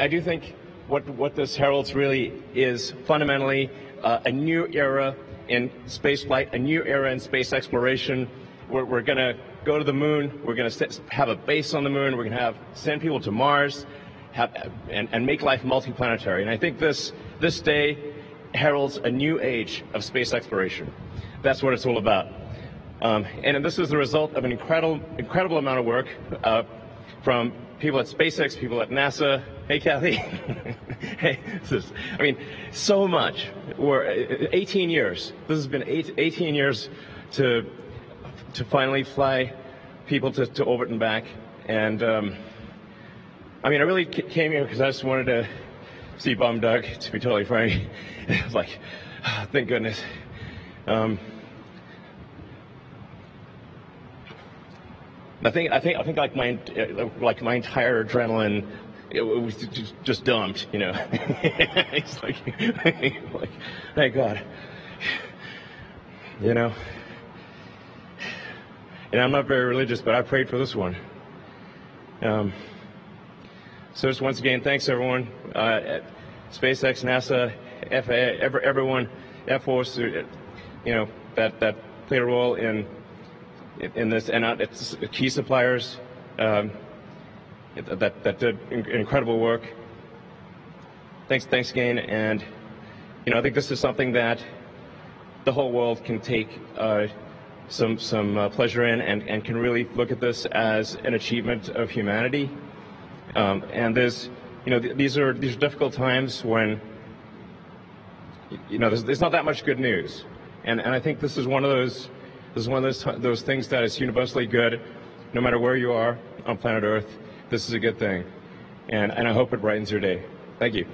I do think what what this heralds really is fundamentally uh, a new era in space flight, a new era in space exploration. We're, we're going to go to the moon. We're going to have a base on the moon. We're going to have send people to Mars, have, and, and make life multiplanetary. And I think this this day heralds a new age of space exploration. That's what it's all about. Um, and this is the result of an incredible, incredible amount of work uh, from people at SpaceX, people at NASA. Hey, Kathy. hey, this is, I mean, so much. We're uh, 18 years. This has been eight, 18 years to to finally fly people to, to orbit and back. And um, I mean, I really came here because I just wanted to see Bob Doug. To be totally frank, it was like, thank goodness. Um, I think I think I think like my like my entire adrenaline it was just, dumped, you know. it's like, like, thank God, you know. And I'm not very religious, but I prayed for this one. Um, so just once again, thanks everyone uh, SpaceX, NASA, FAA, every, everyone, Air Force, uh, you know, that that played a role in in this, and it's key suppliers um, that that did incredible work. Thanks, thanks again, and you know I think this is something that the whole world can take uh, some some uh, pleasure in, and, and can really look at this as an achievement of humanity. Um, and there's, you know, th- these are these are difficult times when you know there's, there's not that much good news, and and I think this is one of those this is one of those, those things that is universally good, no matter where you are on planet Earth. This is a good thing. And, and I hope it brightens your day. Thank you.